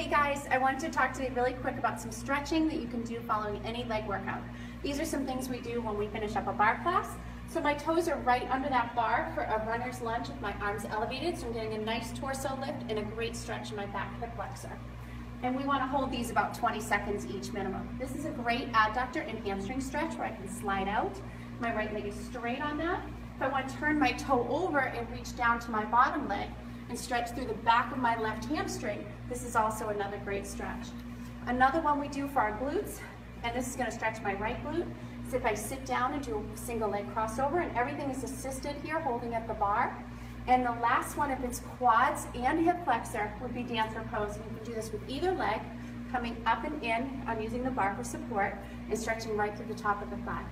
Hey guys, I wanted to talk today really quick about some stretching that you can do following any leg workout. These are some things we do when we finish up a barre class. So my toes are right under that bar for a runner's lunge with my arms elevated, so I'm getting a nice torso lift and a great stretch in my back hip flexor. And we want to hold these about 20 seconds each minimum. This is a great adductor and hamstring stretch where I can slide out. My right leg is straight on that. If I want to turn my toe over and reach down to my bottom leg, and stretch through the back of my left hamstring. This is also another great stretch. Another one we do for our glutes, and this is gonna stretch my right glute, is if I sit down and do a single leg crossover, and everything is assisted here, holding at the bar. And the last one, if it's quads and hip flexor, would be dancer pose. And you can do this with either leg, coming up and in, I'm using the bar for support, and stretching right through the top of the thigh.